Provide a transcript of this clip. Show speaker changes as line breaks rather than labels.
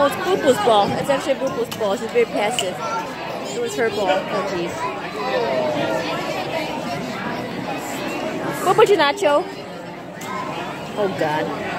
Oh, it's Boo ball. It's actually Boo Boo's ball. She's very passive. It was her ball. Oh, jeez. Boo Boo Nacho. Oh, God.